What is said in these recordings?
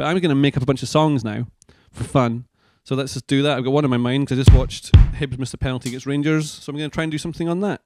But I'm going to make up a bunch of songs now for fun. So let's just do that. I've got one in my mind because I just watched Hibs miss the penalty against Rangers. So I'm going to try and do something on that.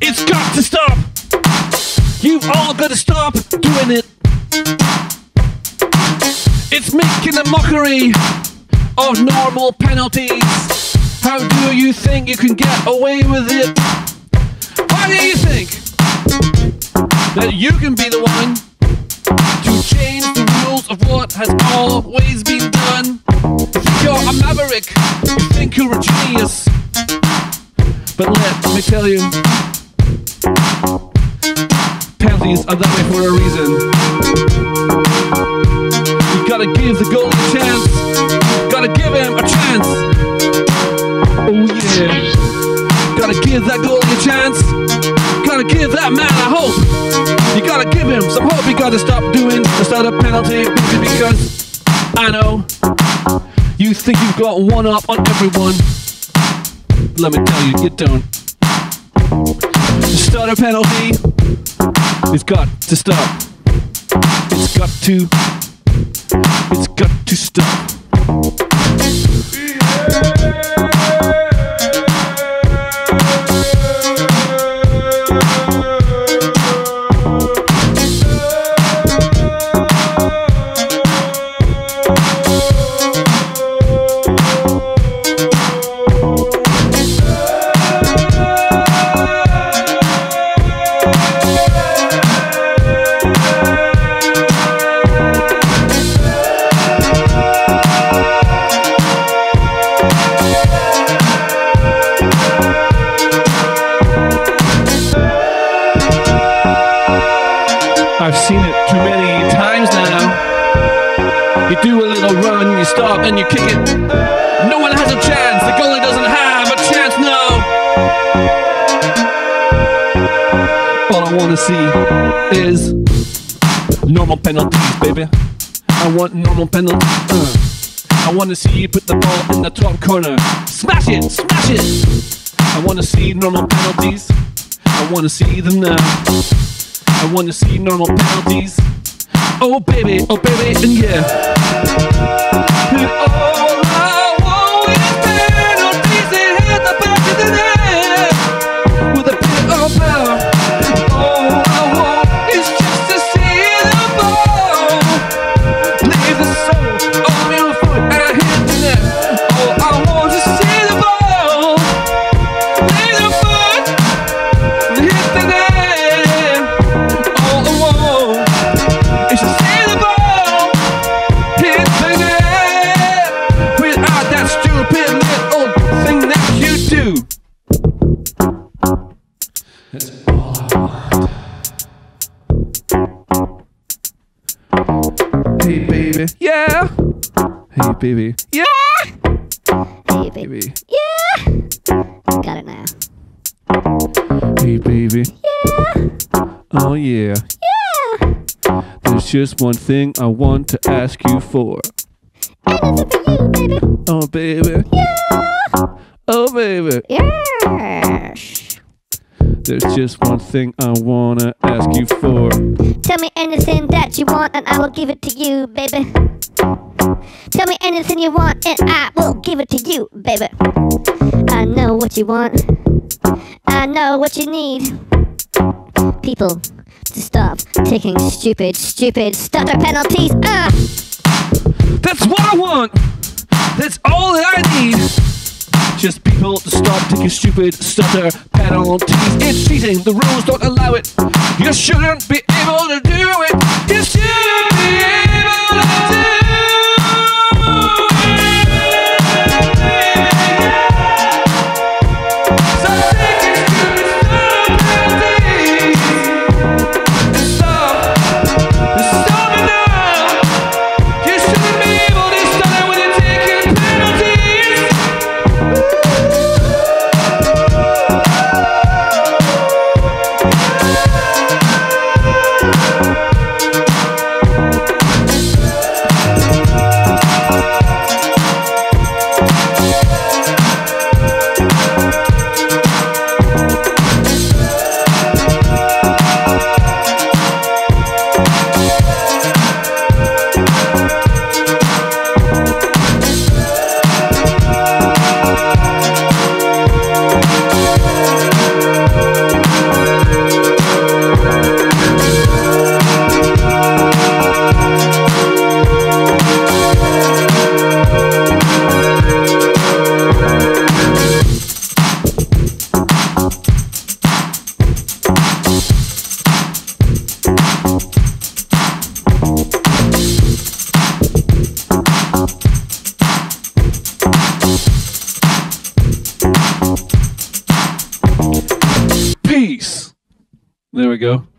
It's got to stop. You've all got to stop doing it. It's making a mockery of normal penalties. How do you think you can get away with it? Why do you think that you can be the one to change the rules of what has always been done? You're a maverick, you think you're a genius. But let me tell you, penalties are that way for a reason. You gotta give the goalie a chance. Gotta give him a chance. Oh yeah. Gotta give that goalie a chance. Gotta give that man a hope. You gotta give him some hope. You gotta stop doing the stutter penalty because I know you think you've got one up on everyone. Let me tell you, you don't. The stutter penalty has got to stop. It's got to. It's got to stop. I've seen it too many times now. You do a little run, you stop, and you kick it. No one has a chance. The goalie doesn't have a chance now. All I want to see is normal penalties, baby. I want normal penalties. Uh. I want to see you put the ball in the top corner. Smash it, smash it. I want to see normal penalties. I want to see them now. I want to see normal penalties. Oh baby, oh baby, and yeah. And all I want is penalties hit the with a bit of power. Baby. Yeah. Hey, baby. Yeah. Hey, baby. Yeah. Got it now. Hey, baby. Yeah. Oh, yeah. Yeah. There's just one thing I want to ask you for. Anything for you, baby. Oh, baby. Yeah. Oh, baby. Yeah. There's just one thing I wanna ask you for. Tell me anything that you want and I will give it to you, baby. Tell me anything you want and I will give it to you, baby. I know what you want. I know what you need. People to stop taking stupid, stupid stutter penalties. Ah! That's what I want. That's all that I need. Just people to stop taking stupid stutter penalties. It's cheating. The rules don't allow it. You shouldn't be able to do it. You Peace. There we go.